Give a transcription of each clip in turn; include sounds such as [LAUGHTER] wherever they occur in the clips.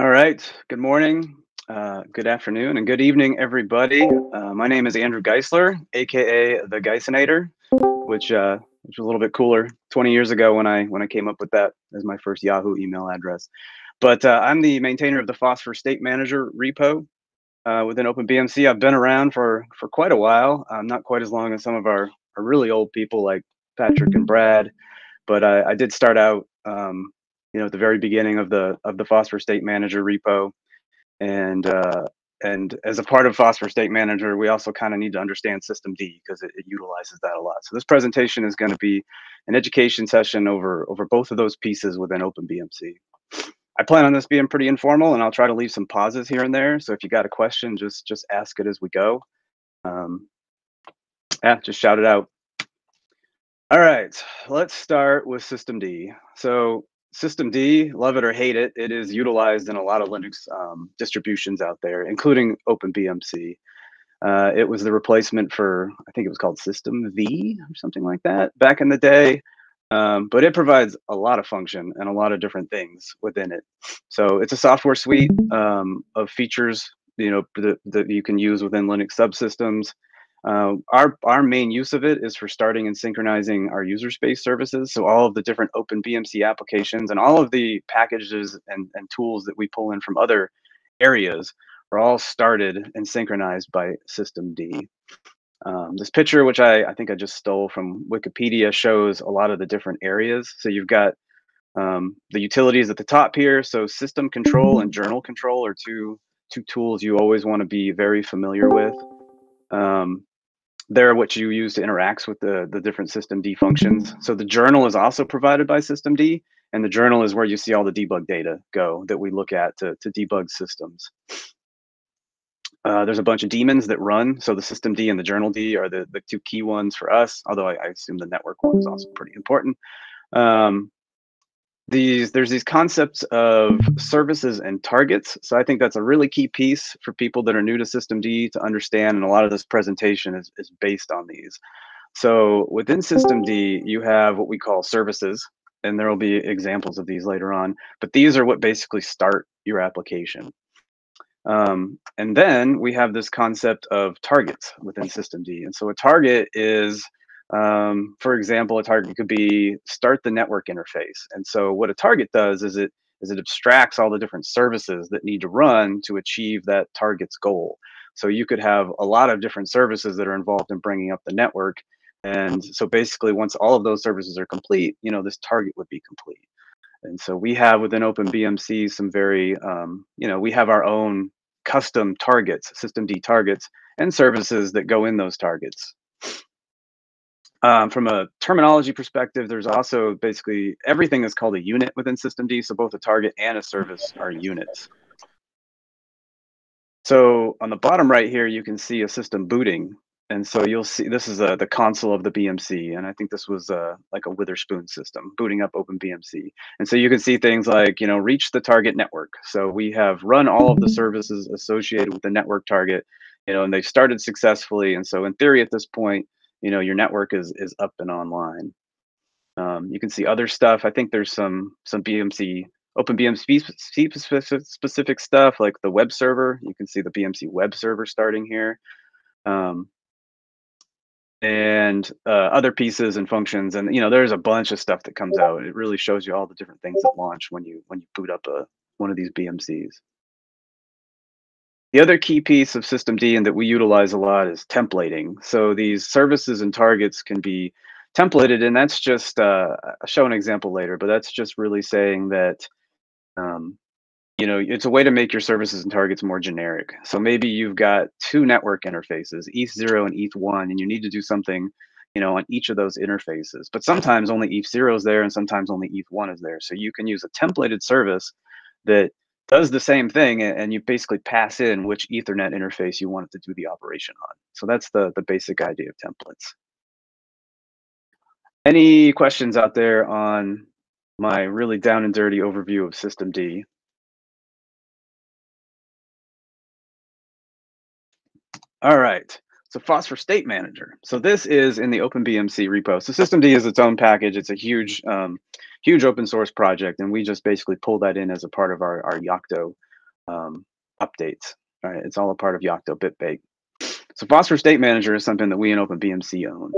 All right. Good morning, uh, good afternoon, and good evening, everybody. Uh, my name is Andrew Geissler, aka the Geisinator, which uh, which was a little bit cooler 20 years ago when I when I came up with that as my first Yahoo email address. But uh, I'm the maintainer of the Phosphor State Manager repo uh, within OpenBMC. I've been around for for quite a while. Um, not quite as long as some of our, our really old people like Patrick and Brad, but I, I did start out um, you know at the very beginning of the of the phosphor state manager repo. And uh, and as a part of phosphor state manager we also kind of need to understand system d because it, it, utilizes that a lot. So this presentation is going to be an education session over over both of those pieces within openbmc. I plan on this being pretty informal and i'll try to leave some pauses here and there. So if you got a question just just ask it as we go. Um, yeah just shout it out. All right, let's start with System D. So System D, love it or hate it, it is utilized in a lot of Linux um, distributions out there, including OpenBMC. Uh, it was the replacement for, I think it was called System V or something like that back in the day. Um, but it provides a lot of function and a lot of different things within it. So it's a software suite um, of features, you know, that, that you can use within Linux subsystems. Uh, our our main use of it is for starting and synchronizing our user space services. So all of the different open BMC applications and all of the packages and, and tools that we pull in from other areas are all started and synchronized by systemd. Um, this picture, which I, I think I just stole from Wikipedia, shows a lot of the different areas. So you've got um, the utilities at the top here. So system control and journal control are two two tools you always want to be very familiar with. Um, they're what you use to interact with the, the different systemd functions. So the journal is also provided by systemd, and the journal is where you see all the debug data go that we look at to, to debug systems. Uh, there's a bunch of daemons that run. So the systemd and the journal D are the, the two key ones for us, although I, I assume the network one is also pretty important. Um, these there's these concepts of services and targets. So i think that's a really key piece for people that are new to system d to understand and a lot of this presentation is, is based on these. So within system d you have what we call services and there will be examples of these later on but these are what basically start your application. Um, and then we have this concept of targets within system d. And so a target is um, for example, a target could be start the network interface. And so what a target does is it is it abstracts all the different services that need to run to achieve that target's goal. So you could have a lot of different services that are involved in bringing up the network. And so basically, once all of those services are complete, you know, this target would be complete. And so we have within OpenBMC some very, um, you know, we have our own custom targets, systemd targets, and services that go in those targets. Um, from a terminology perspective, there's also basically everything is called a unit within systemd. So both a target and a service are units. So on the bottom right here, you can see a system booting. And so you'll see this is a, the console of the BMC. And I think this was a, like a Witherspoon system booting up OpenBMC. And so you can see things like, you know, reach the target network. So we have run all of the services associated with the network target, you know, and they've started successfully. And so in theory at this point, you know your network is is up and online. Um, you can see other stuff. I think there's some some bmc open bmc specific, specific stuff like the web server. You can see the bmc web server starting here. Um, and uh, other pieces and functions. And you know there's a bunch of stuff that comes out. It really shows you all the different things that launch when you when you boot up a one of these bmcs the other key piece of systemd and that we utilize a lot is templating. So these services and targets can be templated, and that's just uh, I'll show an example later, but that's just really saying that um, you know it's a way to make your services and targets more generic. So maybe you've got two network interfaces, ETH0 and ETH1, and you need to do something you know on each of those interfaces. But sometimes only ETH0 is there, and sometimes only ETH1 is there. So you can use a templated service that does the same thing and you basically pass in which ethernet interface you want it to do the operation on. So that's the the basic idea of templates. Any questions out there on my really down and dirty overview of systemd all right so Phosphor State Manager. So this is in the OpenBMC repo. So systemd is its own package. It's a huge, um, huge open source project, and we just basically pull that in as a part of our, our Yocto um, updates. Right, it's all a part of Yocto BitBake. So Phosphor State Manager is something that we in OpenBMC own.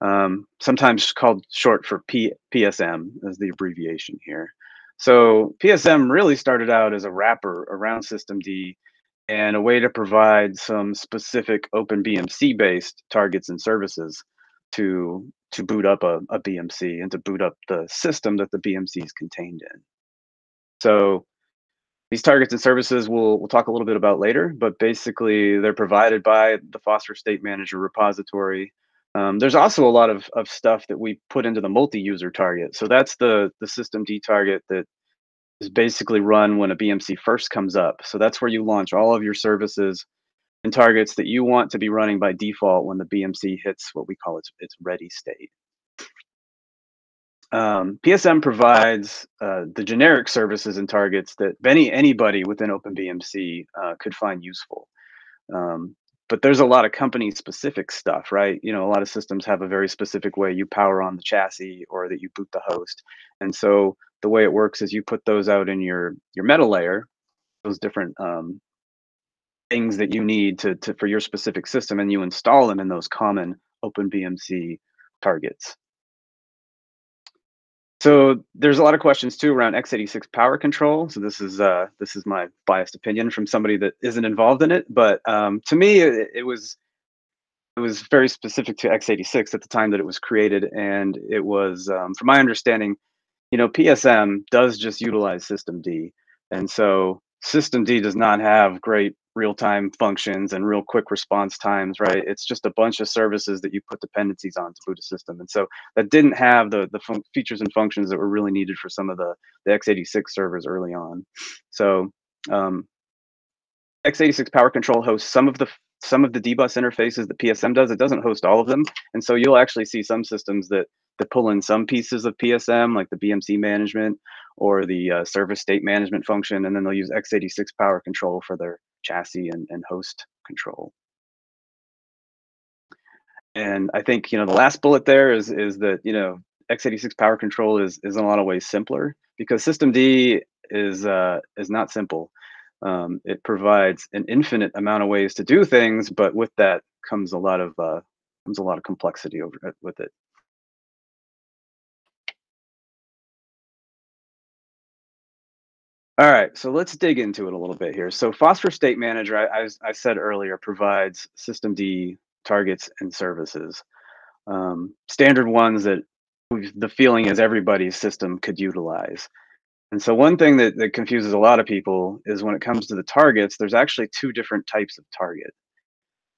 Um, sometimes called short for P PSM as the abbreviation here. So PSM really started out as a wrapper around systemd and a way to provide some specific OpenBMC based targets and services to to boot up a, a BMC and to boot up the system that the BMC is contained in. So these targets and services we'll, we'll talk a little bit about later, but basically they're provided by the Phosphor State Manager repository. Um, there's also a lot of, of stuff that we put into the multi-user target. So that's the, the systemd target that is basically run when a BMC first comes up. So that's where you launch all of your services and targets that you want to be running by default when the BMC hits what we call its, its ready state. Um, PSM provides uh, the generic services and targets that any anybody within OpenBMC uh, could find useful. Um, but there's a lot of company specific stuff, right? You know, a lot of systems have a very specific way you power on the chassis or that you boot the host. And so the way it works is you put those out in your your meta layer, those different um, things that you need to, to for your specific system, and you install them in those common OpenBMC targets. So there's a lot of questions too around x86 power control. So this is uh, this is my biased opinion from somebody that isn't involved in it, but um, to me it, it, was it was very specific to x86 at the time that it was created, and it was, um, from my understanding, you know, PSM does just utilize System D. and so System D does not have great real-time functions and real quick response times, right? It's just a bunch of services that you put dependencies on to boot a system, and so that didn't have the the features and functions that were really needed for some of the the x86 servers early on. So um, x86 Power Control hosts some of the some of the dbus interfaces that PSM does. It doesn't host all of them, and so you'll actually see some systems that that pull in some pieces of PSM, like the BMC management or the uh, service state management function, and then they'll use x86 Power Control for their chassis and, and host control. And I think you know the last bullet there is is that you know x86 Power Control is is in a lot of ways simpler because system d is uh, is not simple. Um, it provides an infinite amount of ways to do things, but with that comes a lot of uh, comes a lot of complexity over it, with it. All right, so let's dig into it a little bit here. So Phosphor State Manager, I, I, I said earlier, provides System D targets and services. Um, standard ones that the feeling is everybody's system could utilize. And so one thing that, that confuses a lot of people is when it comes to the targets, there's actually two different types of target.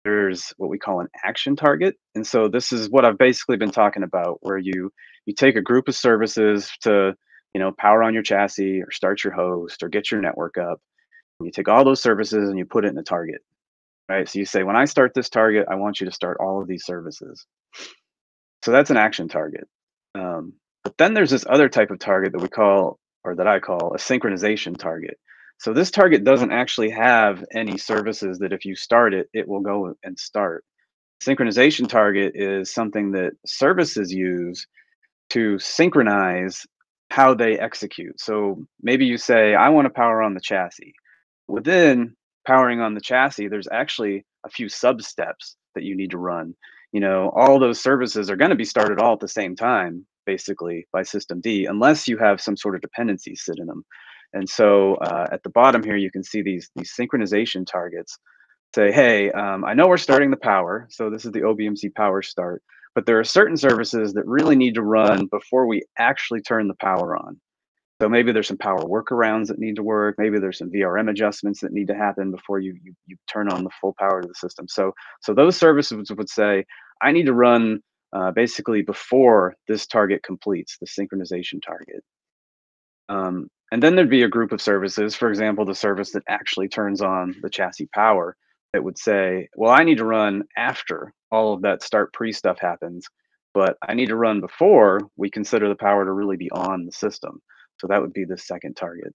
There's what we call an action target. And so this is what I've basically been talking about, where you you take a group of services to you know, power on your chassis or start your host or get your network up. And you take all those services and you put it in a target, right? So you say, when I start this target, I want you to start all of these services. So that's an action target. Um, but then there's this other type of target that we call, or that I call a synchronization target. So this target doesn't actually have any services that if you start it, it will go and start. Synchronization target is something that services use to synchronize how they execute. So maybe you say, I want to power on the chassis. Within powering on the chassis, there's actually a few sub steps that you need to run. You know, all those services are going to be started all at the same time, basically by system D, unless you have some sort of dependency sit in them. And so uh, at the bottom here, you can see these these synchronization targets. Say, hey, um, I know we're starting the power, so this is the OBMC power start but there are certain services that really need to run before we actually turn the power on. So maybe there's some power workarounds that need to work. Maybe there's some VRM adjustments that need to happen before you you, you turn on the full power of the system. So so those services would say, I need to run uh, basically before this target completes the synchronization target. Um, and then there'd be a group of services, for example, the service that actually turns on the chassis power that would say, well, I need to run after all of that start pre stuff happens, but I need to run before we consider the power to really be on the system. So that would be the second target.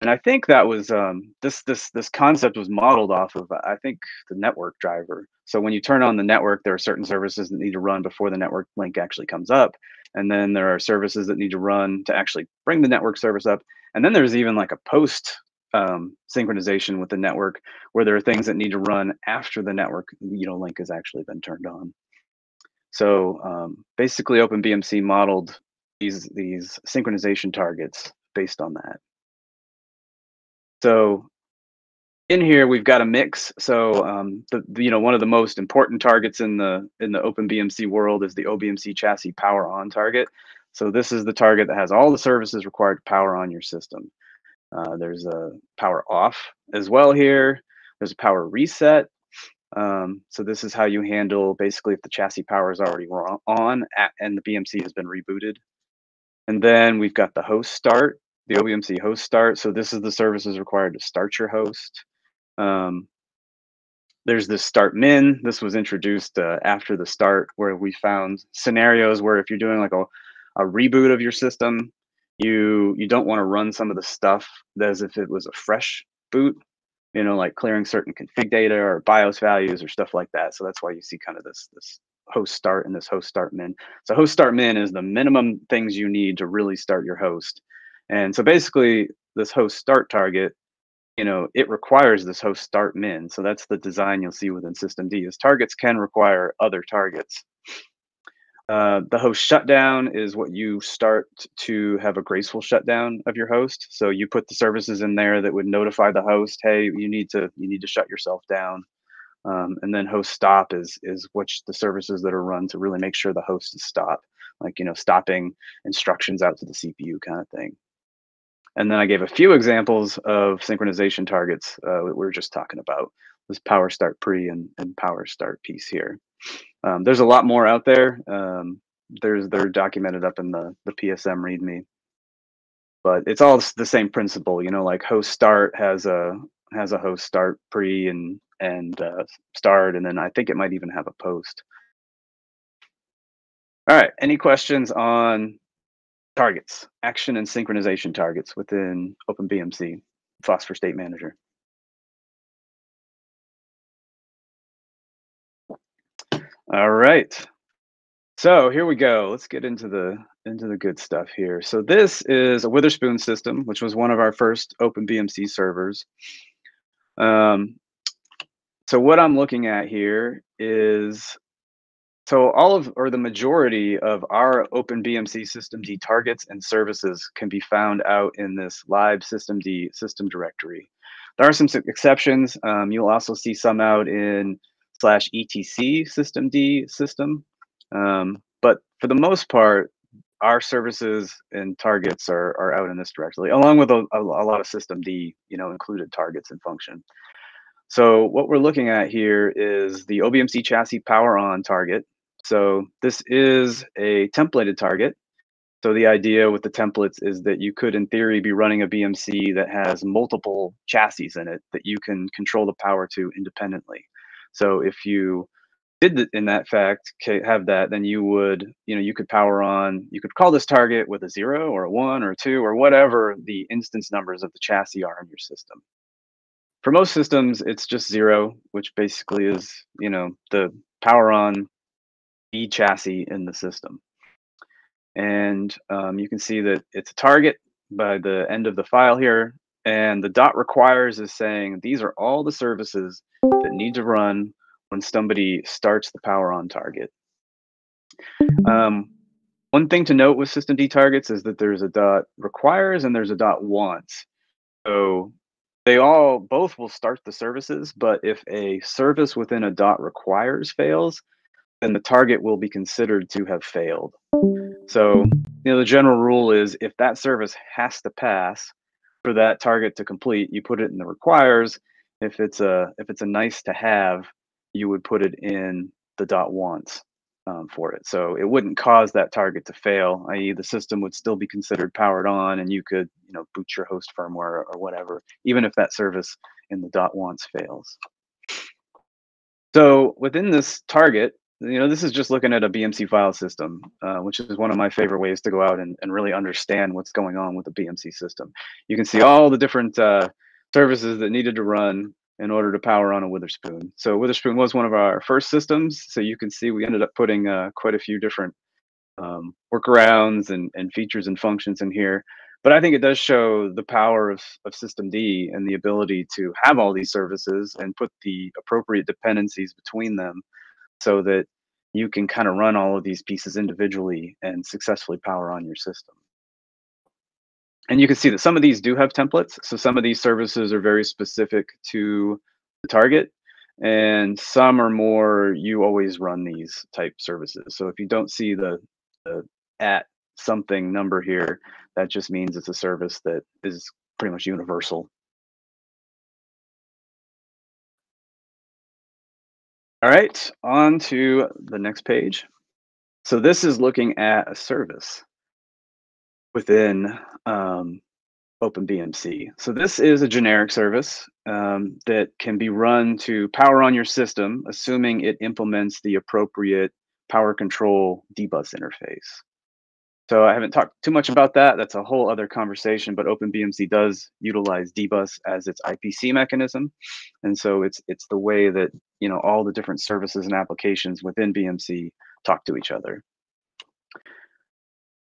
And I think that was um, this this this concept was modeled off of I think the network driver. So when you turn on the network, there are certain services that need to run before the network link actually comes up, and then there are services that need to run to actually bring the network service up, and then there's even like a post um, synchronization with the network where there are things that need to run after the network you know link has actually been turned on. So um, basically, OpenBMC modeled these these synchronization targets based on that. So in here we've got a mix. So um, the, the, you know one of the most important targets in the in the OpenBMC world is the OBMC chassis power on target. So this is the target that has all the services required to power on your system. Uh, there's a power off as well here. There's a power reset. Um, so this is how you handle basically if the chassis power is already on at, and the BMC has been rebooted. And then we've got the host start the OBMC host start. So this is the services required to start your host. Um, there's this start min. This was introduced uh, after the start where we found scenarios where if you're doing like a, a reboot of your system, you you don't want to run some of the stuff as if it was a fresh boot, you know, like clearing certain config data or BIOS values or stuff like that. So that's why you see kind of this this host start and this host start min. So host start min is the minimum things you need to really start your host. And so basically, this host start target, you know, it requires this host start min. So that's the design you'll see within System D. is targets can require other targets. Uh, the host shutdown is what you start to have a graceful shutdown of your host. So you put the services in there that would notify the host, hey, you need to you need to shut yourself down. Um, and then host stop is is which the services that are run to really make sure the host is stopped, like you know stopping instructions out to the CPU kind of thing. And then I gave a few examples of synchronization targets uh, we were just talking about this power start pre and, and power start piece here. Um, there's a lot more out there. Um, there's they're documented up in the the PSM README, but it's all the same principle. You know, like host start has a has a host start pre and and uh, start, and then I think it might even have a post. All right. Any questions on targets, action and synchronization targets within OpenBMC, Phosphor State Manager. All right. So here we go. Let's get into the into the good stuff here. So this is a Witherspoon system, which was one of our first OpenBMC servers. Um, so what I'm looking at here is so all of, or the majority of our OpenBMC systemd targets and services can be found out in this lib systemd system directory. There are some exceptions. Um, you'll also see some out in slash etc systemd system. Um, but for the most part, our services and targets are, are out in this directory, along with a, a, a lot of systemd, you know, included targets and function. So what we're looking at here is the OBMC chassis power on target. So this is a templated target. So the idea with the templates is that you could, in theory, be running a BMC that has multiple chassis in it that you can control the power to independently. So if you did in that fact have that, then you would, you know, you could power on, you could call this target with a zero or a one or a two or whatever the instance numbers of the chassis are in your system. For most systems, it's just zero, which basically is, you know, the power on B chassis in the system. And um, you can see that it's a target by the end of the file here. And the dot requires is saying these are all the services that need to run when somebody starts the power on target. Um, one thing to note with systemd targets is that there's a dot requires and there's a dot wants. So they all both will start the services, but if a service within a dot requires fails, then the target will be considered to have failed. So, you know, the general rule is if that service has to pass for that target to complete, you put it in the requires. If it's a if it's a nice to have, you would put it in the dot wants um, for it. So it wouldn't cause that target to fail, i.e., the system would still be considered powered on, and you could, you know, boot your host firmware or whatever, even if that service in the dot wants fails. So within this target, you know, this is just looking at a BMC file system, uh, which is one of my favorite ways to go out and, and really understand what's going on with the BMC system. You can see all the different uh, services that needed to run in order to power on a Witherspoon. So Witherspoon was one of our first systems. So you can see we ended up putting uh, quite a few different um, workarounds and, and features and functions in here. But I think it does show the power of, of System D and the ability to have all these services and put the appropriate dependencies between them so that you can kind of run all of these pieces individually and successfully power on your system. And you can see that some of these do have templates. So some of these services are very specific to the target and some are more you always run these type services. So if you don't see the, the at something number here, that just means it's a service that is pretty much universal All right, on to the next page. So this is looking at a service within um, OpenBMC. So this is a generic service um, that can be run to power on your system, assuming it implements the appropriate power control dbus interface. So I haven't talked too much about that. That's a whole other conversation, but OpenBMC does utilize dbus as its IPC mechanism. And so it's it's the way that, you know, all the different services and applications within BMC talk to each other.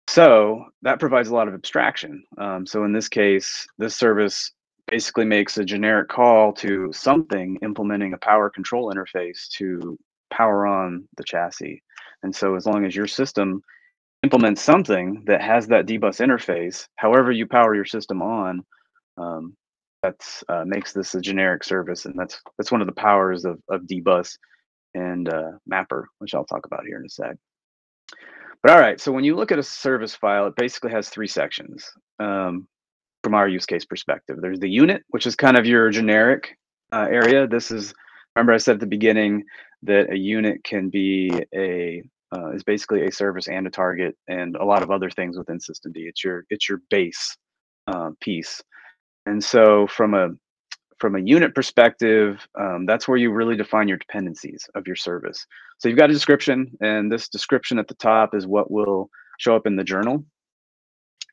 So that provides a lot of abstraction. Um, so in this case, this service basically makes a generic call to something implementing a power control interface to power on the chassis. And so as long as your system implement something that has that dbus interface, however you power your system on, um, that uh, makes this a generic service, and that's that's one of the powers of, of dbus and uh, mapper, which I'll talk about here in a sec. But all right, so when you look at a service file, it basically has three sections um, from our use case perspective. There's the unit, which is kind of your generic uh, area. This is remember I said at the beginning that a unit can be a uh, is basically a service and a target and a lot of other things within systemd it's your it's your base uh, piece. And so from a from a unit perspective um, that's where you really define your dependencies of your service. So you've got a description and this description at the top is what will show up in the journal.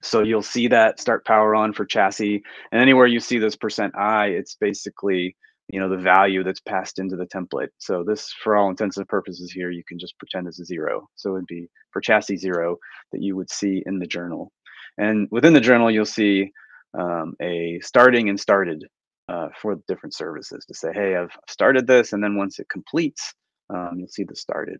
So you'll see that start power on for chassis and anywhere you see this percent i it's basically you know the value that's passed into the template. So this for all intents and purposes here you can just pretend is a zero. So it'd be for chassis zero that you would see in the journal. And within the journal you'll see um, a starting and started uh, for different services to say hey i've started this and then once it completes um, you'll see the started.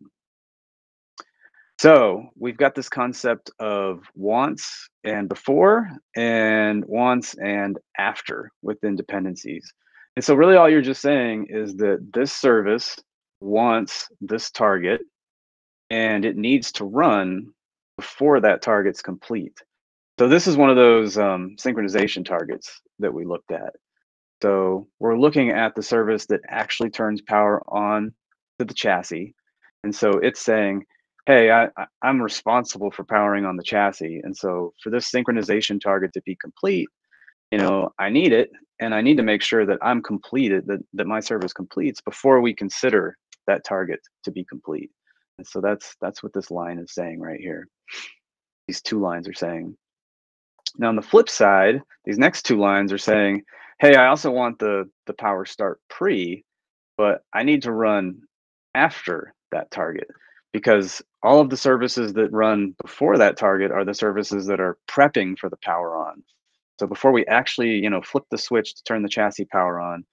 So we've got this concept of wants and before and wants and after within dependencies and so really all you're just saying is that this service wants this target and it needs to run before that target's complete. So this is one of those um, synchronization targets that we looked at. So we're looking at the service that actually turns power on to the chassis. And so it's saying, hey, I, I'm responsible for powering on the chassis. And so for this synchronization target to be complete, you know, I need it and I need to make sure that I'm completed, that, that my service completes before we consider that target to be complete. And so that's that's what this line is saying right here. These two lines are saying. Now on the flip side, these next two lines are saying, hey, I also want the the power start pre, but I need to run after that target because all of the services that run before that target are the services that are prepping for the power on. So before we actually, you know, flip the switch to turn the chassis power on,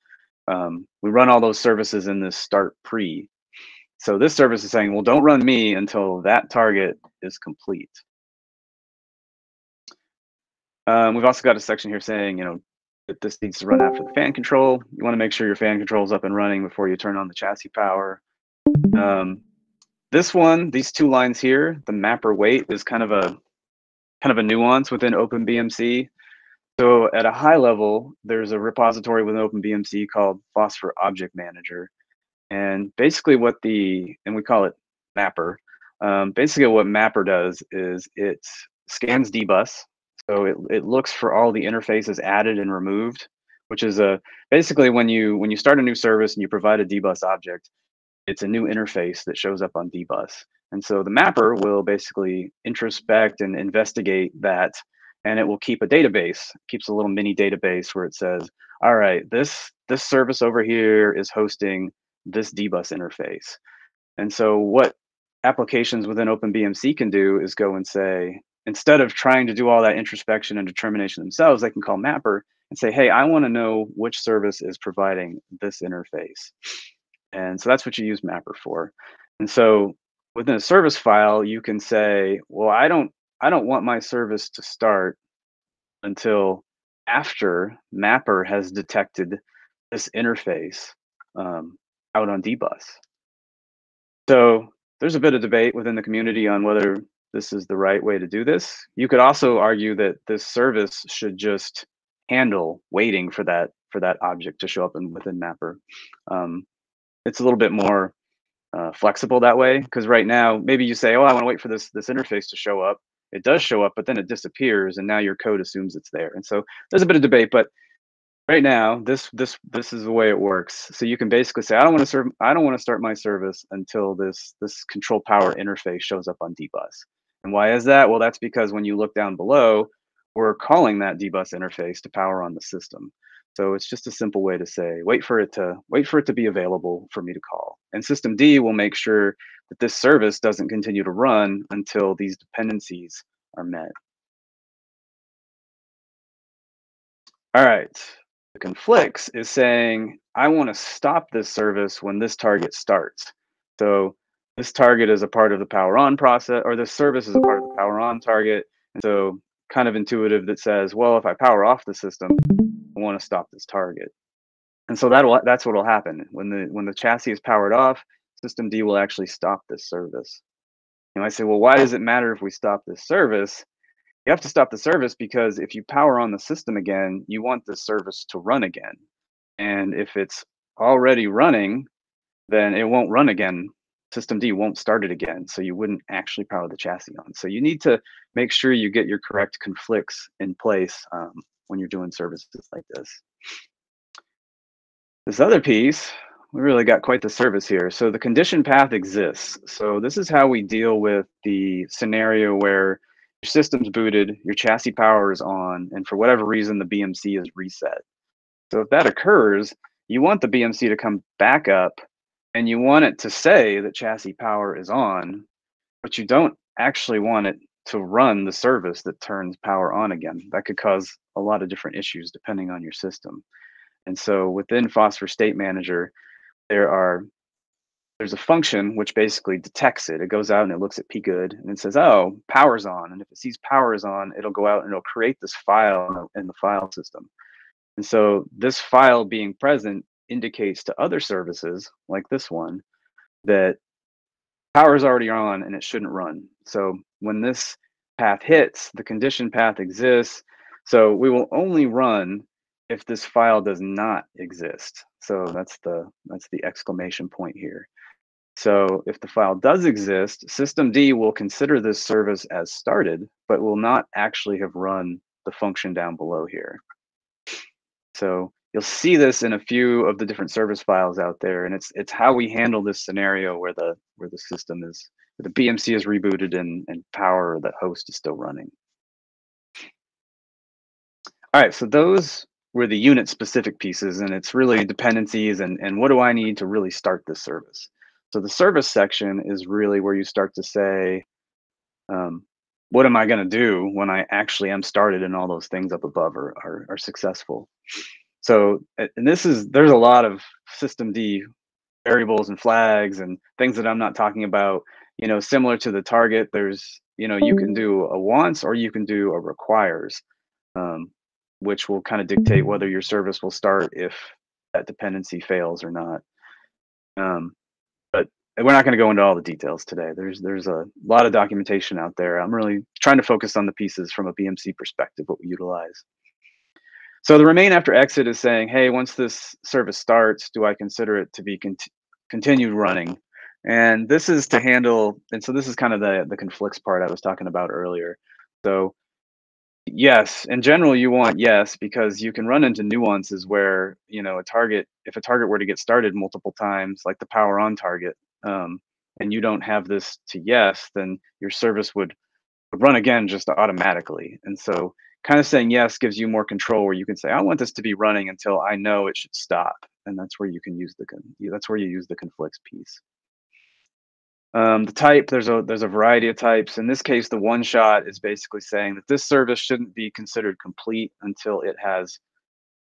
um, we run all those services in this start pre. So this service is saying, well, don't run me until that target is complete. Um, we've also got a section here saying, you know, that this needs to run after the fan control. You want to make sure your fan control is up and running before you turn on the chassis power. Um, this one, these two lines here, the mapper wait is kind of a kind of a nuance within OpenBMC. So at a high level, there's a repository within OpenBMC called Phosphor Object Manager. And basically what the, and we call it Mapper, um, basically what Mapper does is it scans dbus. So it, it looks for all the interfaces added and removed, which is a, basically when you, when you start a new service and you provide a dbus object, it's a new interface that shows up on dbus. And so the mapper will basically introspect and investigate that, and it will keep a database, keeps a little mini database where it says, all right, this this service over here is hosting this dbus interface. And so what applications within OpenBMC can do is go and say, instead of trying to do all that introspection and determination themselves, they can call Mapper and say, hey, I want to know which service is providing this interface. And so that's what you use Mapper for. And so within a service file, you can say, well, I don't I don't want my service to start until after Mapper has detected this interface um, out on dbus. So there's a bit of debate within the community on whether this is the right way to do this. You could also argue that this service should just handle waiting for that for that object to show up in, within Mapper. Um, it's a little bit more uh, flexible that way because right now maybe you say, "Oh, I want to wait for this this interface to show up." It does show up, but then it disappears, and now your code assumes it's there. And so there's a bit of debate, but right now this this this is the way it works. So you can basically say i don't want to serve i don't want to start my service until this this control power interface shows up on dbus. And why is that? Well that's because when you look down below we're calling that dbus interface to power on the system so it's just a simple way to say wait for it to wait for it to be available for me to call and system d will make sure that this service doesn't continue to run until these dependencies are met all right the conflicts is saying, I want to stop this service when this target starts. So this target is a part of the power on process, or this service is a part of the power on target. And so kind of intuitive that says, well, if I power off the system, want to stop this target. And so that'll that's what will happen. When the when the chassis is powered off, system D will actually stop this service. You might say, well, why does it matter if we stop this service? you have to stop the service because if you power on the system again, you want the service to run again. And if it's already running, then it won't run again. System D won't start it again. So you wouldn't actually power the chassis on. So you need to make sure you get your correct conflicts in place um, when you're doing services like this. This other piece, we really got quite the service here. So the condition path exists. So this is how we deal with the scenario where your system's booted, your chassis power is on, and for whatever reason, the BMC is reset. So if that occurs, you want the BMC to come back up and you want it to say that chassis power is on, but you don't actually want it to run the service that turns power on again. That could cause a lot of different issues depending on your system. And so within Phosphor State Manager, there are there's a function which basically detects it. It goes out and it looks at pgood and it says, oh, power's on. And if it sees power is on, it'll go out and it'll create this file in the, in the file system. And so this file being present indicates to other services like this one that power is already on and it shouldn't run. So when this path hits, the condition path exists. So we will only run if this file does not exist. So that's the that's the exclamation point here. So if the file does exist, systemd will consider this service as started, but will not actually have run the function down below here. So you'll see this in a few of the different service files out there, and it's it's how we handle this scenario where the where the system is the BMC is rebooted and, and power the host is still running. All right, so those were the unit specific pieces, and it's really dependencies and, and what do I need to really start this service. So the service section is really where you start to say, um, what am I going to do when I actually am started and all those things up above are, are, are successful? So, and this is, there's a lot of system D variables and flags and things that I'm not talking about, you know, similar to the target, there's, you know, you can do a wants or you can do a requires, um, which will kind of dictate whether your service will start if that dependency fails or not. Um, but we're not going to go into all the details today. There's there's a lot of documentation out there. I'm really trying to focus on the pieces from a BMC perspective, what we utilize. So the remain after exit is saying, hey, once this service starts, do I consider it to be cont continued running? And this is to handle, and so this is kind of the the conflicts part I was talking about earlier. So Yes, in general, you want yes because you can run into nuances where you know a target, if a target were to get started multiple times, like the power on target, um, and you don't have this to yes, then your service would run again just automatically. And so, kind of saying yes gives you more control, where you can say, I want this to be running until I know it should stop, and that's where you can use the that's where you use the conflicts piece. Um, the type, there's a there's a variety of types. In this case, the one shot is basically saying that this service shouldn't be considered complete until it has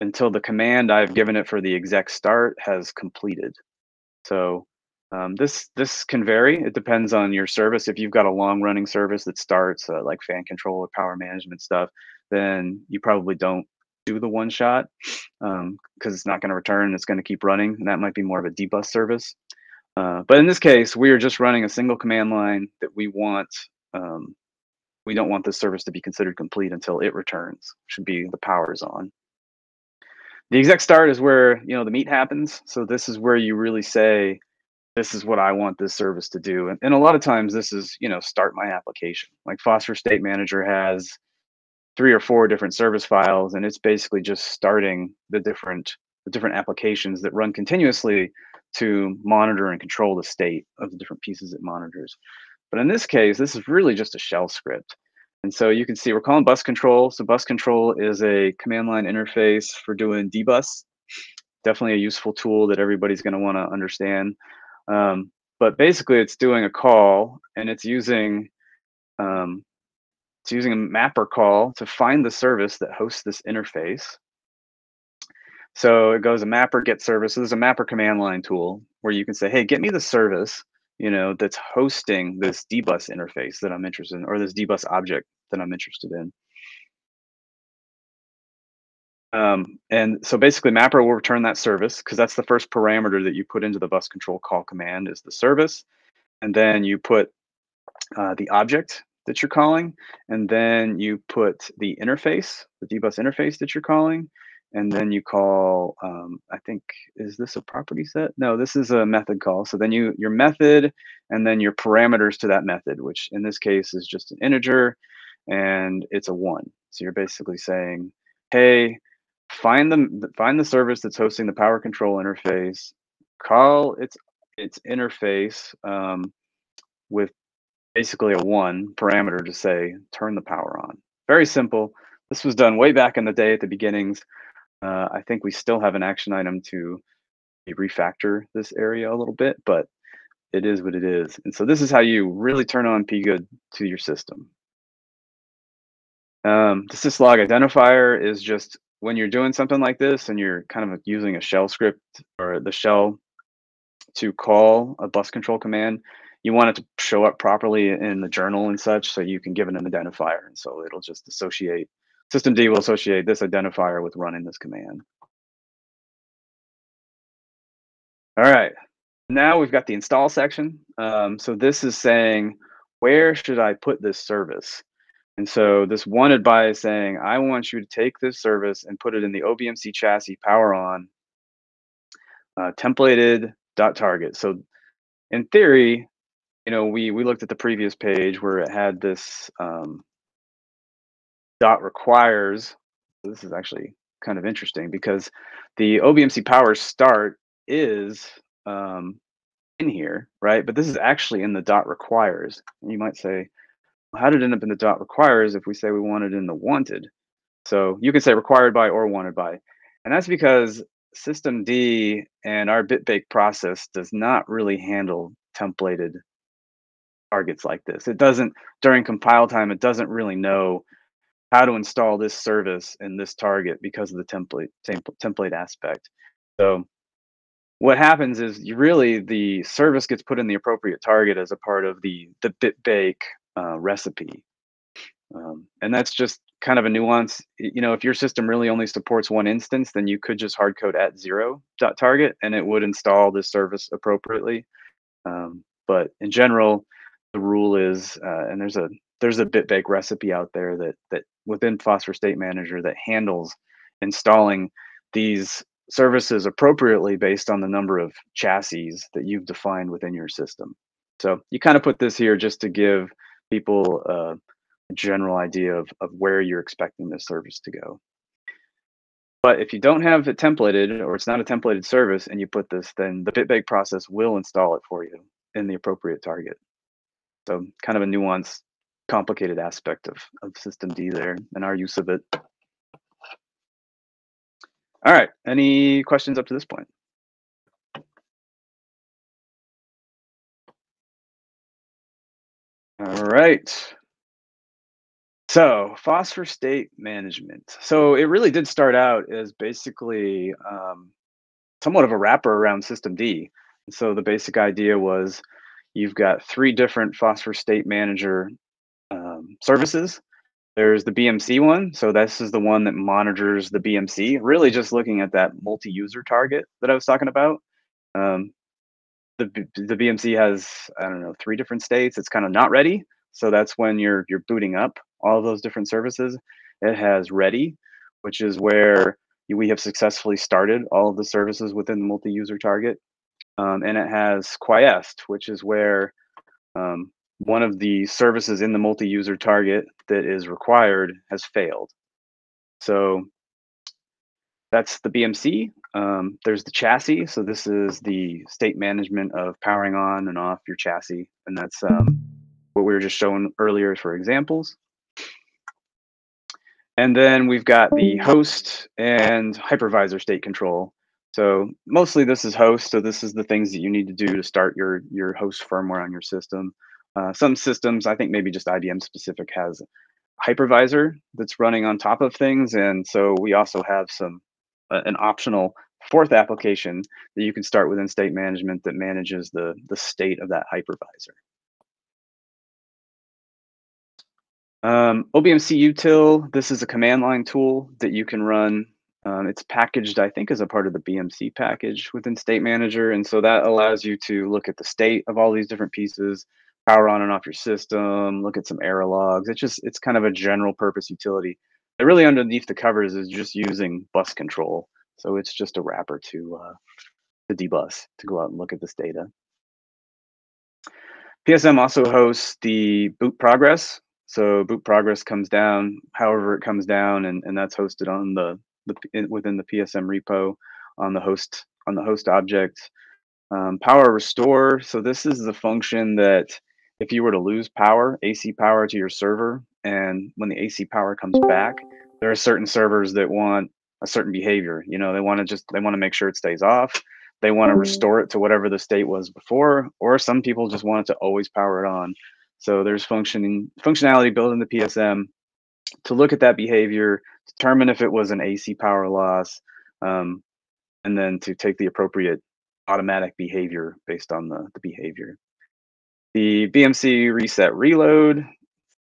until the command I've given it for the exec start has completed. So um, this this can vary. It depends on your service. If you've got a long running service that starts uh, like fan control or power management stuff, then you probably don't do the one shot because um, it's not going to return. It's going to keep running, and that might be more of a dbus service. Uh, but in this case, we are just running a single command line that we want. Um, we don't want this service to be considered complete until it returns. Should be the powers on. The exec start is where you know the meat happens. So this is where you really say, "This is what I want this service to do." And, and a lot of times, this is you know start my application. Like Phosphor State Manager has three or four different service files, and it's basically just starting the different the different applications that run continuously to monitor and control the state of the different pieces it monitors. But in this case, this is really just a shell script. And so you can see we're calling bus control. So bus control is a command line interface for doing dbus. Definitely a useful tool that everybody's going to want to understand. Um, but basically, it's doing a call and it's using um, it's using a mapper call to find the service that hosts this interface so it goes a mapper get service. So there's a mapper command line tool where you can say, hey, get me the service, you know, that's hosting this dbus interface that I'm interested in, or this dbus object that I'm interested in. Um, and so basically mapper will return that service because that's the first parameter that you put into the bus control call command is the service. And then you put uh, the object that you're calling, and then you put the interface, the dbus interface that you're calling, and then you call um, i think is this a property set? No this is a method call. So then you your method and then your parameters to that method which in this case is just an integer and it's a one. So you're basically saying hey find the find the service that's hosting the power control interface. Call its its interface um, with basically a one parameter to say turn the power on. Very simple. This was done way back in the day at the beginnings uh, I think we still have an action item to refactor this area a little bit, but it is what it is. And so this is how you really turn on pgood to your system. Um, the syslog identifier is just when you're doing something like this and you're kind of using a shell script or the shell to call a bus control command, you want it to show up properly in the journal and such so you can give it an identifier. And so it'll just associate Systemd will associate this identifier with running this command. All right, now we've got the install section. Um, so this is saying, where should I put this service? And so this by is saying, I want you to take this service and put it in the OBMC chassis power on uh, templated dot target. So in theory, you know, we we looked at the previous page where it had this um, dot requires this is actually kind of interesting because the OBMC power start is um, in here, right? But this is actually in the dot requires. And you might say, well, how did it end up in the dot requires if we say we want it in the wanted? So you can say required by or wanted by. And that's because system D and our bitbake process does not really handle templated targets like this. It doesn't, during compile time, it doesn't really know how to install this service in this target because of the template template aspect. So what happens is you really the service gets put in the appropriate target as a part of the the bitbake uh, recipe, um, and that's just kind of a nuance. You know, if your system really only supports one instance, then you could just hard code at zero dot target, and it would install this service appropriately. Um, but in general, the rule is, uh, and there's a there's a bitbake recipe out there that that within Phosphor State Manager that handles installing these services appropriately based on the number of chassis that you've defined within your system. So you kind of put this here just to give people a general idea of, of where you're expecting this service to go. But if you don't have it templated or it's not a templated service and you put this, then the BitBake process will install it for you in the appropriate target. So kind of a nuanced, complicated aspect of, of system D there and our use of it. All right, any questions up to this point? All right. So phosphor state management. So it really did start out as basically um, somewhat of a wrapper around systemd. So the basic idea was you've got three different phosphor state manager um, services. There's the BMC one. So this is the one that monitors the BMC, really just looking at that multi-user target that I was talking about. Um, the, the BMC has, I don't know, three different states. It's kind of not ready. So that's when you're you're booting up all of those different services. It has ready, which is where we have successfully started all of the services within the multi-user target. Um, and it has quiesced, which is where um, one of the services in the multi-user target that is required has failed. So that's the BMC. Um, there's the chassis. So this is the state management of powering on and off your chassis. And that's um, what we were just showing earlier for examples. And then we've got the host and hypervisor state control. So mostly this is host. So this is the things that you need to do to start your, your host firmware on your system. Uh, some systems, I think maybe just IBM specific has hypervisor that's running on top of things. And so we also have some uh, an optional fourth application that you can start within state management that manages the, the state of that hypervisor. Um, OBMC util, this is a command line tool that you can run. Um, it's packaged, I think, as a part of the BMC package within State Manager. And so that allows you to look at the state of all these different pieces, power on and off your system, look at some error logs. It's just, it's kind of a general purpose utility. And really underneath the covers is just using bus control. So it's just a wrapper to, uh, to dbus to go out and look at this data. PSM also hosts the boot progress, so boot progress comes down, however it comes down, and, and that's hosted on the, the within the PSM repo on the host on the host object. Um, power restore. So this is the function that if you were to lose power, AC power to your server, and when the AC power comes back, there are certain servers that want a certain behavior. You know, they want to just they want to make sure it stays off. They want to mm-hmm. restore it to whatever the state was before, or some people just want it to always power it on. So there's functioning functionality built in the PSM to look at that behavior, determine if it was an AC power loss, um, and then to take the appropriate automatic behavior based on the, the behavior. The BMC reset reload,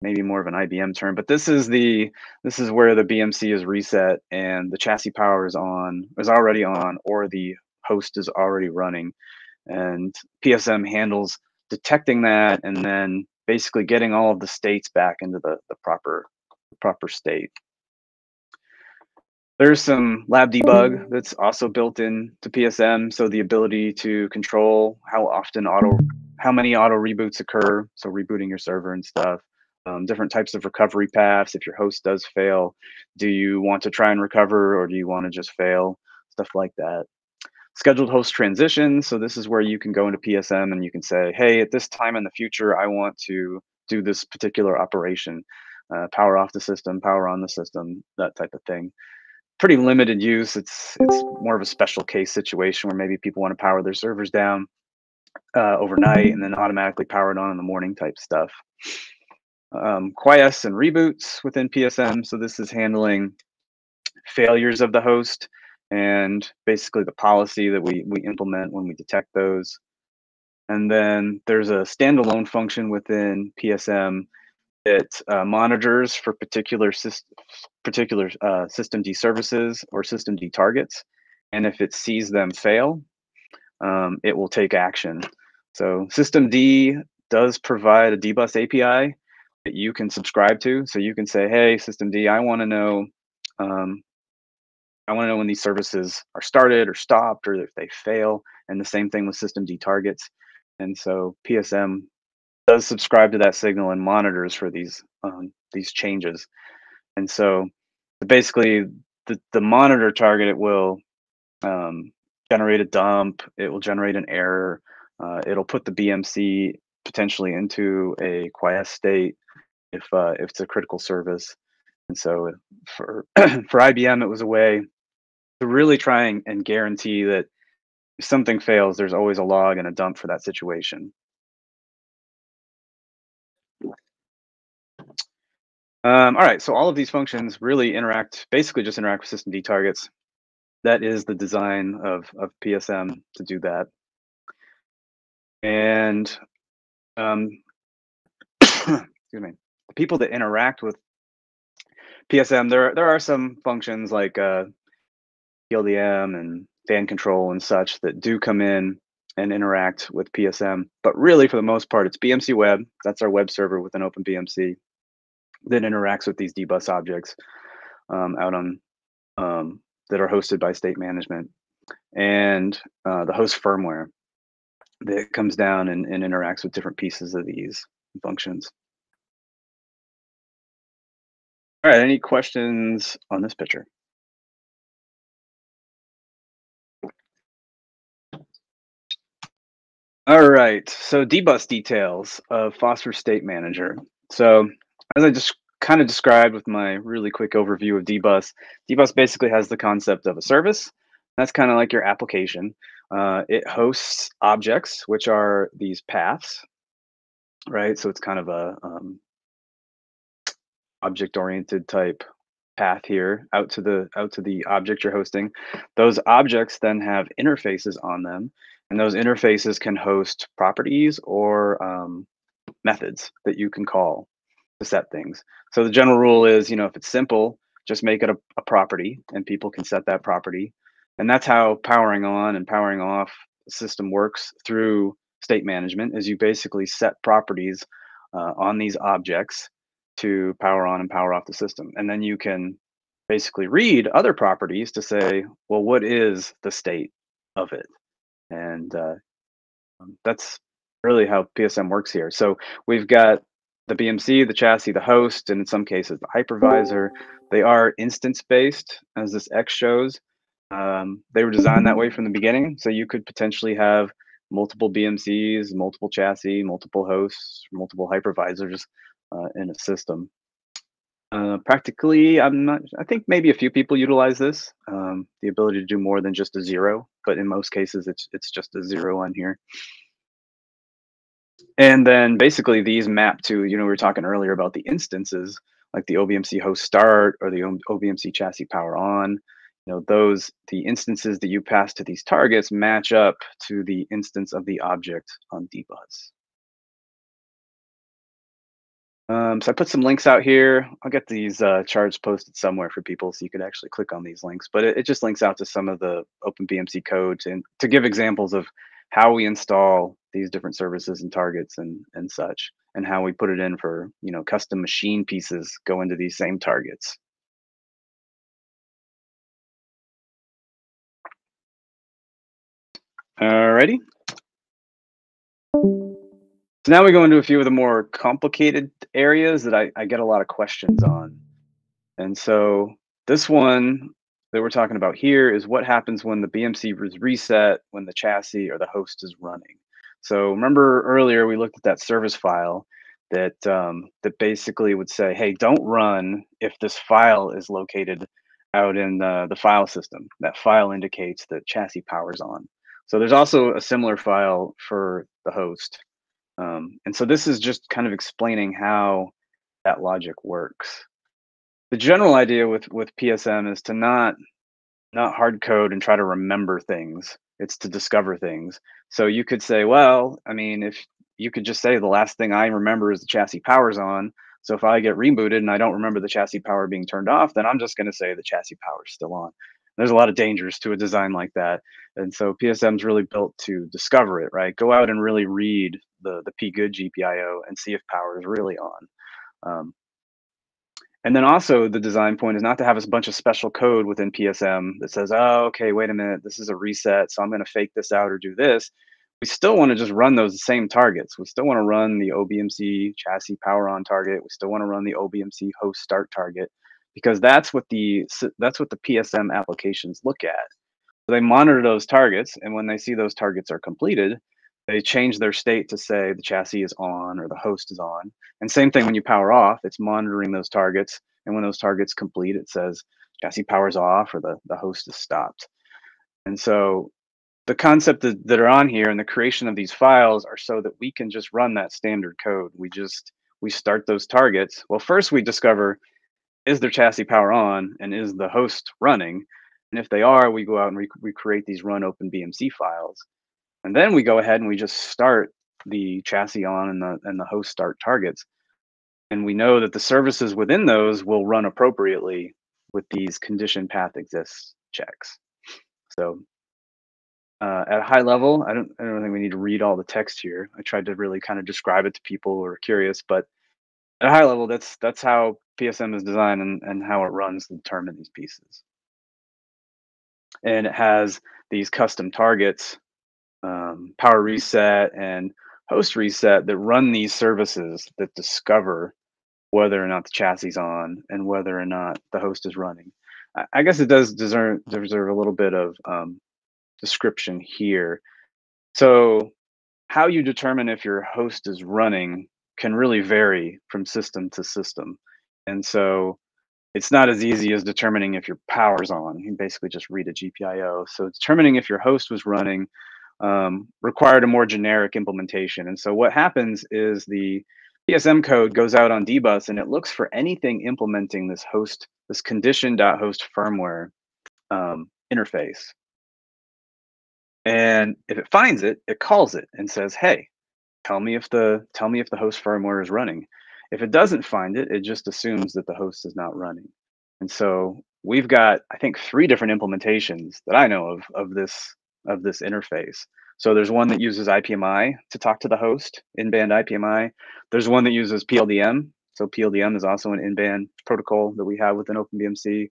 maybe more of an IBM term, but this is the this is where the BMC is reset and the chassis power is on is already on or the host is already running, and PSM handles detecting that and then basically getting all of the states back into the, the proper proper state. There's some lab debug hmm. that's also built in to PSM, so the ability to control how often auto, how many auto reboots occur, so rebooting your server and stuff. Um, different types of recovery paths. If your host does fail, do you want to try and recover or do you want to just fail? Stuff like that scheduled host transition. So this is where you can go into PSM and you can say, hey, at this time in the future, I want to do this particular operation, uh, power off the system, power on the system, that type of thing. Pretty limited use. It's it's more of a special case situation where maybe people want to power their servers down uh, overnight and then automatically power it on in the morning type stuff. Um, quiesce and reboots within PSM. So this is handling failures of the host and basically the policy that we, we implement when we detect those. And then there's a standalone function within PSM that uh, monitors for particular, syst particular uh, systemd services or systemd targets. And if it sees them fail, um, it will take action. So systemd does provide a dbus API that you can subscribe to. So you can say, hey, systemd, I want to know um, I want to know when these services are started or stopped or if they fail. And the same thing with systemd targets. And so PSM does subscribe to that signal and monitors for these um, these changes. And so basically the, the monitor target will um, generate a dump, it will generate an error, uh, it'll put the BMC potentially into a quiesce state if uh, if it's a critical service. And so for [CLEARS THROAT] for IBM, it was a way to really try and, and guarantee that if something fails, there's always a log and a dump for that situation. Um, all right, so all of these functions really interact, basically just interact with systemd targets. That is the design of, of PSM to do that. And um, [COUGHS] excuse me, the people that interact with PSM, there there are some functions like uh, PLDM and fan control and such that do come in and interact with PSM. But really, for the most part, it's BMC Web. That's our web server with an open BMC that interacts with these dbus objects um, out on um, that are hosted by state management and uh, the host firmware that comes down and, and interacts with different pieces of these functions. All right, any questions on this picture? All right, so dbus details of Phosphor State Manager. So as I just kind of described with my really quick overview of dbus, dbus basically has the concept of a service. That's kind of like your application. Uh, it hosts objects, which are these paths, right? So it's kind of a um, object-oriented type path here out to the out to the object you're hosting. Those objects then have interfaces on them, and those interfaces can host properties or um, methods that you can call to set things. So the general rule is, you know, if it's simple, just make it a, a property, and people can set that property. And that's how powering on and powering off system works through state management is you basically set properties uh, on these objects to power on and power off the system. And then you can basically read other properties to say, well, what is the state of it? And uh, um, that's really how PSM works here. So we've got the BMC, the chassis, the host, and in some cases the hypervisor. They are instance based, as this X shows. Um, they were designed that way from the beginning, so you could potentially have multiple BMCs, multiple chassis, multiple hosts, multiple hypervisors uh, in a system. Uh, practically, I'm not. I think maybe a few people utilize this, um, the ability to do more than just a zero. But in most cases, it's it's just a zero on here. And then basically these map to, you know, we were talking earlier about the instances, like the OBMC host start or the OBMC chassis power on you know those the instances that you pass to these targets match up to the instance of the object on dbus um, so I put some links out here. I'll get these uh, charts posted somewhere for people so you could actually click on these links. But it, it just links out to some of the OpenBMC code and to give examples of how we install these different services and targets and and such, and how we put it in for you know custom machine pieces go into these same targets. Alrighty. So now we go into a few of the more complicated areas that I, I get a lot of questions on. And so this one that we're talking about here is what happens when the BMC is reset when the chassis or the host is running. So remember earlier we looked at that service file that um, that basically would say, hey, don't run if this file is located out in the, the file system. That file indicates that chassis power's on. So there's also a similar file for the host. Um, and so this is just kind of explaining how that logic works. The general idea with, with PSM is to not not hard code and try to remember things. It's to discover things. So you could say, well, I mean, if you could just say the last thing I remember is the chassis power's on. So if I get rebooted and I don't remember the chassis power being turned off, then I'm just going to say the chassis power is still on there's a lot of dangers to a design like that and so psm is really built to discover it right go out and really read the the p good gpio and see if power is really on um, and then also the design point is not to have a bunch of special code within psm that says oh okay wait a minute this is a reset so i'm going to fake this out or do this we still want to just run those same targets. We still want to run the OBMC chassis power on target. We still want to run the OBMC host start target because that's what the that's what the PSM applications look at. So they monitor those targets, and when they see those targets are completed, they change their state to say the chassis is on or the host is on. And same thing when you power off, it's monitoring those targets. And when those targets complete, it says chassis powers off or the, the host is stopped. And so the concept that, that are on here and the creation of these files are so that we can just run that standard code. We just we start those targets. Well, first we discover is their chassis power on and is the host running? And if they are, we go out and we, we create these run open BMC files. And then we go ahead and we just start the chassis on and the and the host start targets. And we know that the services within those will run appropriately with these condition path exists checks. So uh, at a high level, I don't I don't think we need to read all the text here. I tried to really kind of describe it to people who are curious, but at a high level, that's that's how PSM is designed and, and how it runs to determine these pieces. And it has these custom targets um, Power Reset and Host Reset that run these services that discover whether or not the chassis is on and whether or not the host is running. I, I guess it does deserve deserve a little bit of um, description here. So, how you determine if your host is running can really vary from system to system, and so it's not as easy as determining if your power's on. You basically just read a GPIO. So determining if your host was running um, required a more generic implementation. And so what happens is the PSM code goes out on dbus and it looks for anything implementing this host, this condition.host firmware um, interface. And if it finds it, it calls it and says, "Hey, tell me if the tell me if the host firmware is running." If it doesn't find it, it just assumes that the host is not running. And so we've got, I think, three different implementations that I know of of this of this interface. So there's one that uses IPMI to talk to the host, in-band IPMI. There's one that uses PLDM. So PLDM is also an in-band protocol that we have within OpenBMC.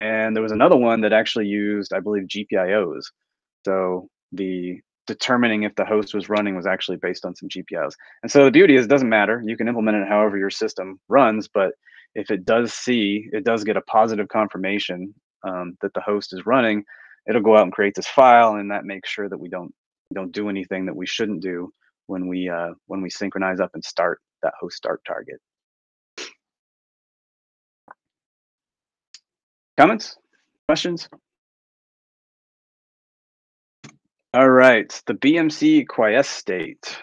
And there was another one that actually used, I believe, GPIOs. So the determining if the host was running was actually based on some GPIOs. And so the beauty is it doesn't matter. You can implement it however your system runs, but if it does see, it does get a positive confirmation um, that the host is running, it'll go out and create this file, and that makes sure that we don't don't do anything that we shouldn't do when we uh, when we synchronize up and start that host start target. Comments? Questions? All right, the BMC quiesce state.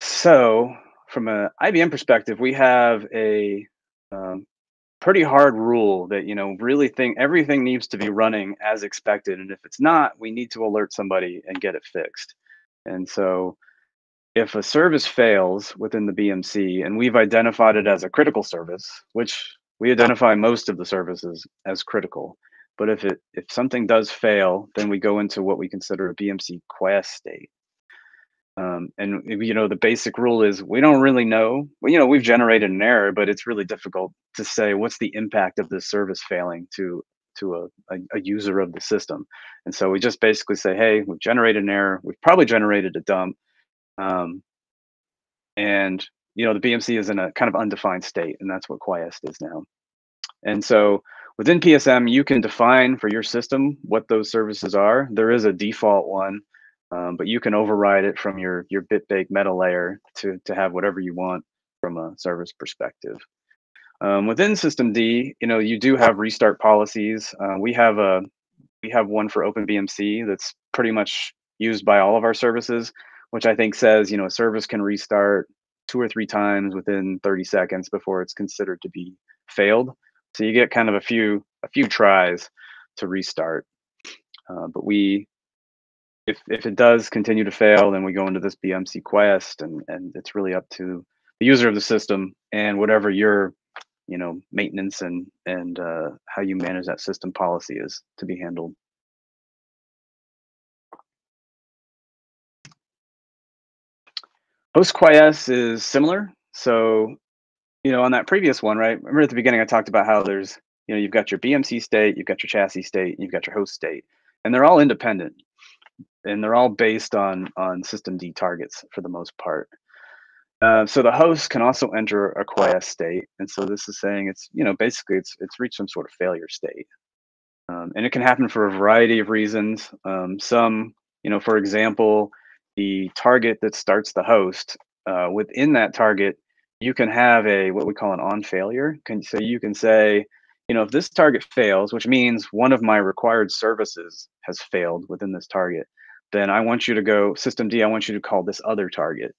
So from an IBM perspective, we have a um, pretty hard rule that you know really think everything needs to be running as expected and if it's not we need to alert somebody and get it fixed. And so if a service fails within the bmc and we've identified it as a critical service which we identify most of the services as critical but if it if something does fail then we go into what we consider a bmc quiesce state um, and you know, the basic rule is we don't really know. Well, you know, we've generated an error, but it's really difficult to say what's the impact of this service failing to to a, a, a user of the system. And so we just basically say, hey, we've generated an error. We've probably generated a dump. Um, and you know, the BMC is in a kind of undefined state, and that's what quiesced is now. And so within PSM, you can define for your system what those services are. There is a default one um, but you can override it from your your bitbake meta layer to to have whatever you want from a service perspective. Um, within System D, you know, you do have restart policies. Uh, we have a we have one for OpenBMC that's pretty much used by all of our services, which I think says, you know, a service can restart two or three times within 30 seconds before it's considered to be failed. So you get kind of a few a few tries to restart. Uh, but we if if it does continue to fail, then we go into this BMC quiesce, and and it's really up to the user of the system and whatever your you know maintenance and and uh, how you manage that system policy is to be handled. Host quiesce is similar. So, you know, on that previous one, right? Remember at the beginning I talked about how there's, you know, you've got your BMC state, you've got your chassis state, you've got your host state, and they're all independent and they're all based on on system D targets for the most part. Uh, so the host can also enter a quiesce state, and so this is saying it's you know basically it's it's reached some sort of failure state, um, and it can happen for a variety of reasons. Um, some you know for example, the target that starts the host uh, within that target, you can have a what we call an on failure. Can so you can say you know if this target fails, which means one of my required services has failed within this target, then I want you to go system D, I want you to call this other target.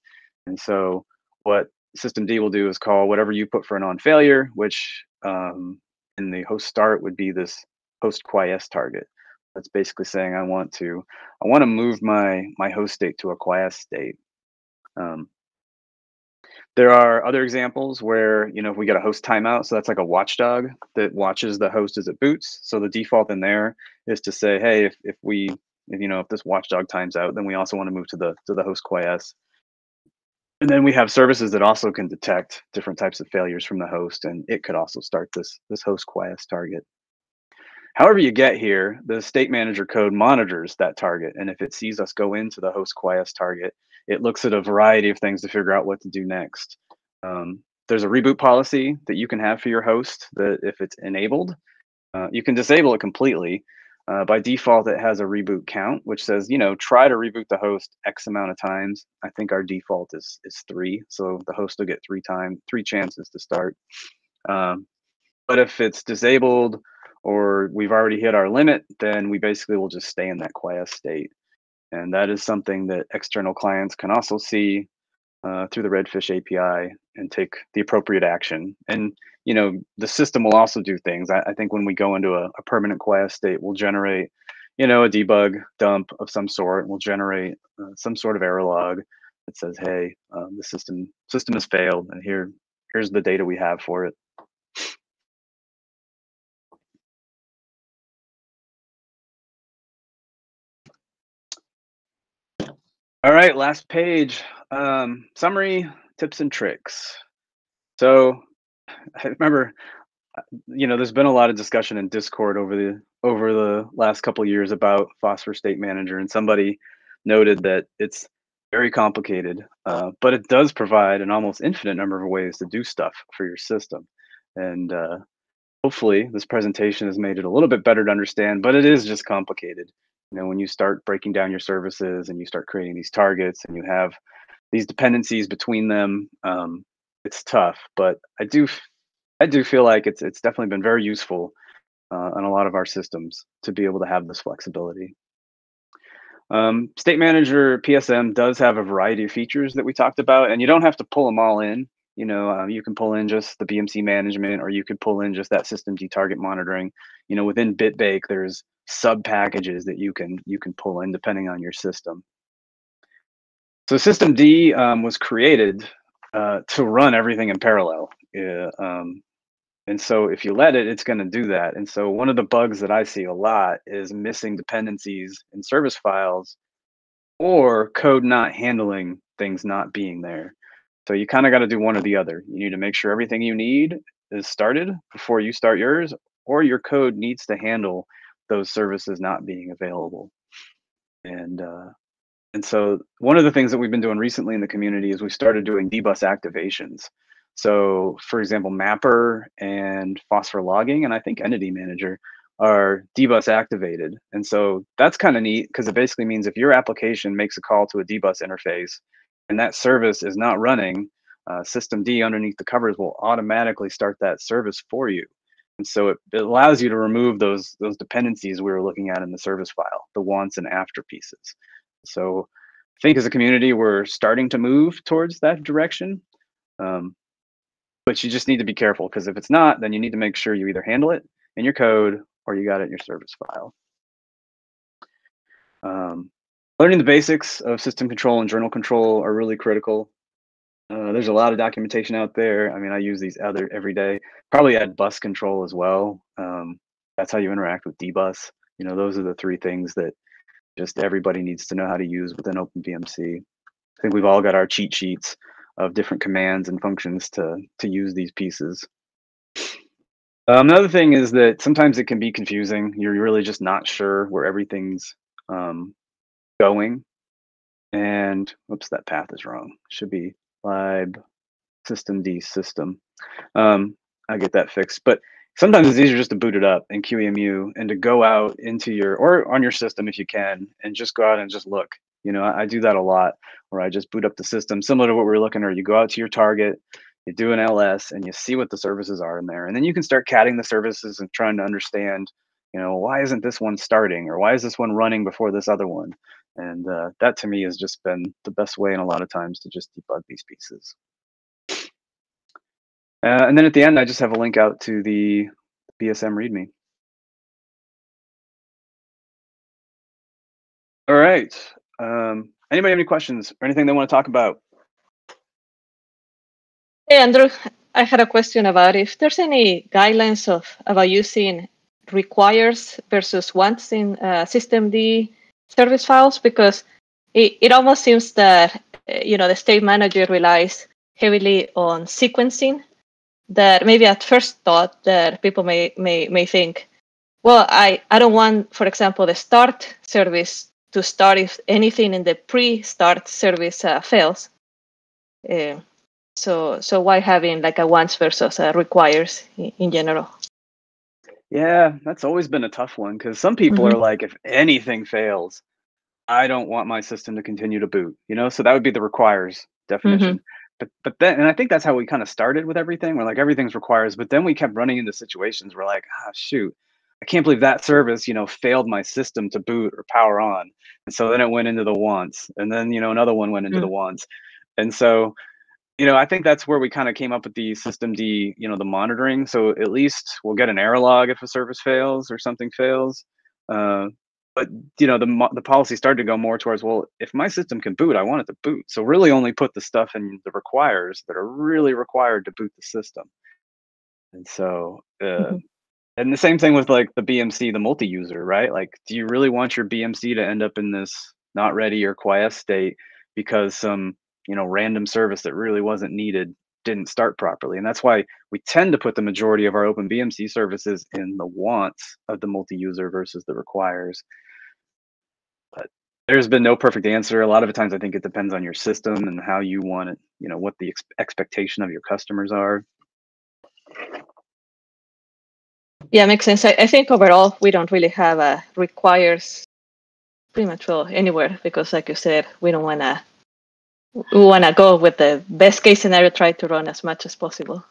And so what system D will do is call whatever you put for an on failure, which um, in the host start would be this host quiesce target. That's basically saying I want to I want to move my my host state to a quiesce state. Um, there are other examples where you know if we get a host timeout, so that's like a watchdog that watches the host as it boots. So the default in there is to say, hey, if if we if you know if this watchdog times out, then we also want to move to the to the host quiesce. And then we have services that also can detect different types of failures from the host, and it could also start this, this host quiesce target. However you get here, the state manager code monitors that target. And if it sees us go into the host quiesce target, it looks at a variety of things to figure out what to do next. Um, there's a reboot policy that you can have for your host that if it's enabled, uh, you can disable it completely. Uh, by default, it has a reboot count, which says, you know, try to reboot the host X amount of times. I think our default is is three, so the host will get three times, three chances to start. Um, but if it's disabled or we've already hit our limit, then we basically will just stay in that quiesce state. And that is something that external clients can also see uh, through the Redfish API and take the appropriate action. And you know, the system will also do things. I, I think when we go into a, a, permanent quiesce state, we'll generate, you know, a debug dump of some sort. We'll generate uh, some sort of error log that says, "Hey, um, the system system has failed, and here here's the data we have for it." All right, last page. Um, summary, tips and tricks. So I remember, you know, there's been a lot of discussion in Discord over the over the last couple years about Phosphor State Manager, and somebody noted that it's very complicated, uh, but it does provide an almost infinite number of ways to do stuff for your system. And uh, hopefully, this presentation has made it a little bit better to understand. But it is just complicated. You know, when you start breaking down your services and you start creating these targets, and you have these dependencies between them, um, it's tough, but I do I do feel like it's it's definitely been very useful uh, on a lot of our systems to be able to have this flexibility. Um, State Manager PSM does have a variety of features that we talked about, and you don't have to pull them all in. You know, um, you can pull in just the BMC management, or you could pull in just that systemd target monitoring. You know, within Bitbake, there's sub packages that you can you can pull in depending on your system. So systemd um, was created uh, to run everything in parallel. Yeah, um, and so if you let it, it's going to do that. And so one of the bugs that I see a lot is missing dependencies in service files or code not handling things not being there. So you kind of got to do one or the other. You need to make sure everything you need is started before you start yours, or your code needs to handle those services not being available. And uh, and so one of the things that we've been doing recently in the community is we started doing dbus activations. So for example, Mapper and Phosphor Logging, and I think Entity Manager are dbus activated. And so that's kind of neat because it basically means if your application makes a call to a dbus interface and that service is not running, uh, D underneath the covers will automatically start that service for you. And so it, it allows you to remove those those dependencies we were looking at in the service file, the wants and after pieces. So I think as a community, we're starting to move towards that direction. Um, but you just need to be careful because if it's not, then you need to make sure you either handle it in your code or you got it in your service file. Um, learning the basics of system control and journal control are really critical. Uh, there's a lot of documentation out there. I mean, I use these other every day. Probably add bus control as well. Um, that's how you interact with dbus. You know, those are the three things that just everybody needs to know how to use within OpenBMC. I think we've all got our cheat sheets of different commands and functions to to use these pieces. Um, another thing is that sometimes it can be confusing. You're really just not sure where everything's um, going. And whoops, that path is wrong. Should be lib system d system. Um, I get that fixed. But sometimes it's easier just to boot it up in QEMU and to go out into your or on your system if you can and just go out and just look. You know, I, I do that a lot where I just boot up the system, similar to what we are looking at. You go out to your target, you do an LS, and you see what the services are in there, and then you can start catting the services and trying to understand. You know, why isn't this one starting, or why is this one running before this other one? And uh, that to me has just been the best way, in a lot of times, to just debug these pieces. Uh, and then at the end, I just have a link out to the PSM README. All right. Um, anybody have any questions or anything they want to talk about? Hey, Andrew, I had a question about if there's any guidelines of about using requires versus wants in uh, systemd service files because it, it almost seems that you know the state manager relies heavily on sequencing that maybe at first thought that people may may may think, well, I, I don't want, for example, the start service to start if anything in the pre-start service uh, fails. Uh, so so why having like a wants versus a requires in, in general? Yeah, that's always been a tough one because some people are like, if anything fails, I don't want my system to continue to boot. You know, so that would be the requires definition. Mm-hmm but but then and i think that's how we kind of started with everything we're like everything's requires but then we kept running into situations where like ah shoot i can't believe that service you know failed my system to boot or power on and so then it went into the wants and then you know another one went into mm-hmm. the wants and so you know i think that's where we kind of came up with the system d you know the monitoring. So at least we'll get an error log if a service fails or something fails. Uh, but you know the the policy started to go more towards well if my system can boot i want it to boot. So really only put the stuff in the requires that are really required to boot the system. And so uh, mm-hmm. and the same thing with like the bmc the multi-user right? Like do you really want your bmc to end up in this not ready or quiet state because some you know random service that really wasn't needed didn't start properly. And that's why we tend to put the majority of our open BMC services in the wants of the multi-user versus the requires. But there's been no perfect answer. A lot of the times I think it depends on your system and how you want it, you know, what the ex- expectation of your customers are. Yeah, makes sense. I, I think overall we don't really have a requires pretty much well anywhere because like you said, we don't want to we want to go with the best case scenario, try to run as much as possible.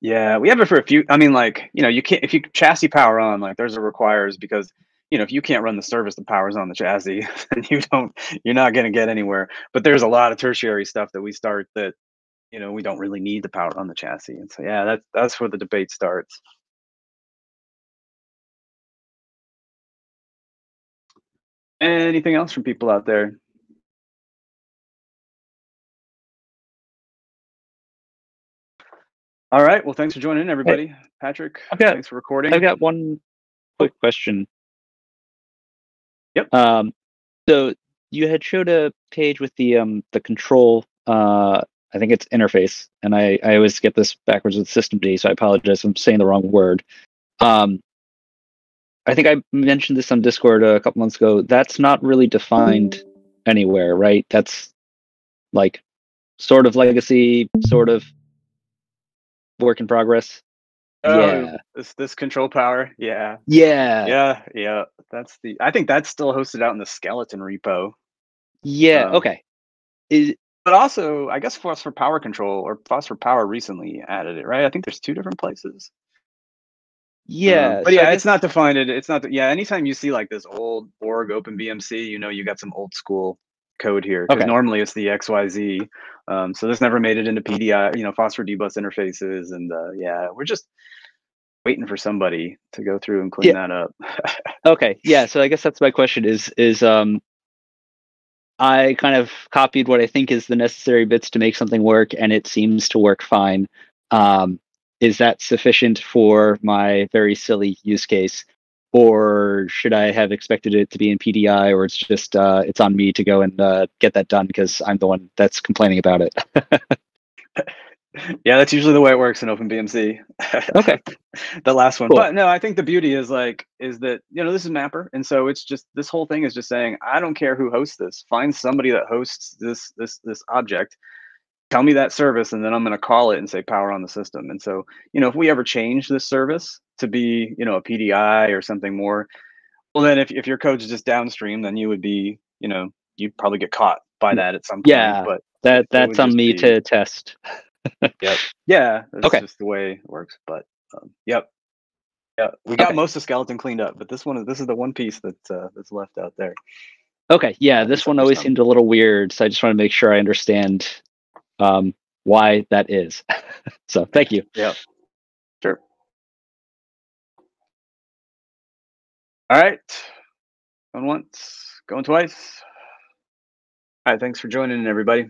Yeah, we have it for a few. I mean, like you know, you can't if you chassis power on, like there's a requires because you know if you can't run the service that powers on the chassis, [LAUGHS] then you don't, you're not going to get anywhere. But there's a lot of tertiary stuff that we start that you know we don't really need the power on the chassis, and so yeah, that's that's where the debate starts. Anything else from people out there? All right. Well, thanks for joining in, everybody. Hey, Patrick, thanks for recording. I've got one quick question. Yep. Um, so you had showed a page with the um the control uh I think it's interface, and I I always get this backwards with system D, so I apologize. I'm saying the wrong word. Um, I think I mentioned this on Discord a couple months ago. That's not really defined anywhere, right? That's like sort of legacy, sort of work in progress. Oh, yeah. This this control power. Yeah. Yeah. Yeah. Yeah. That's the. I think that's still hosted out in the skeleton repo. Yeah. Um, okay. Is but also I guess Phosphor Power Control or Phosphor Power recently added it, right? I think there's two different places. Yeah. Um, but yeah, it's not defined. It's not. Yeah. Anytime you see like this old org open BMC, you know you got some old school code here because okay. normally it's the XYZ. Um, so this never made it into PDI, you know, phosphor dbus interfaces, and uh, yeah, we're just waiting for somebody to go through and clean yeah. that up. [LAUGHS] okay, yeah. So I guess that's my question: is is um, I kind of copied what I think is the necessary bits to make something work, and it seems to work fine. Um, is that sufficient for my very silly use case? Or should I have expected it to be in PDI, or it's just uh, it's on me to go and uh, get that done because I'm the one that's complaining about it? [LAUGHS] yeah, that's usually the way it works in OpenBMC. [LAUGHS] Okay. the last one. Cool. But no, I think the beauty is like is that you know this is Mapper, and so it's just this whole thing is just saying I don't care who hosts this. Find somebody that hosts this this this object. Tell me that service, and then I'm going to call it and say power on the system. And so you know if we ever change this service to be you know a PDI or something more, well then if if your code's just downstream, then you would be you know you'd probably get caught by that at some point. Yeah. But That that's on me be- to test. [LAUGHS] yep yeah, that's Okay. just the way it works. But um, yep, yeah, we got Okay. most of skeleton cleaned up, but this one is this is the one piece that uh, that's left out there. Okay, yeah, this one always seemed a little weird, so I just want to make sure I understand um, why that is. [LAUGHS] so thank you. Yep, sure. All right, going once, going twice. All right, thanks for joining in, everybody.